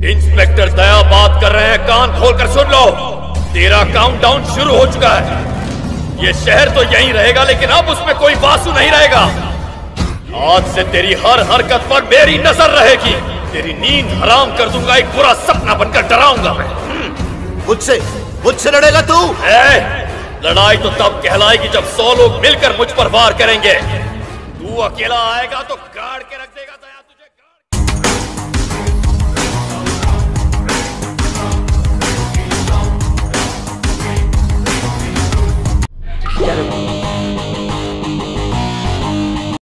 Inspector दया बात कर रहे हैं कान खोलकर सुन लो। तेरा काउंटडाउन शुरू हो चुका है। ये शहर तो यहीं रहेगा लेकिन अब उसमें कोई वासु नहीं रहेगा। आज से तेरी हर हरकत पर मेरी नज़र रहेगी। तेरी नींद हराम कर दूँगा एक बुरा सपना बनकर डराऊँगा मैं। मुझसे मुझसे लड़ेगा तू? ए, लड़ाई तो तब कहलाएगी जब सौ लोग मिलकर मुझ पर वार करेंगे। तू अकेला आएगा तो गाड़ के रख देगा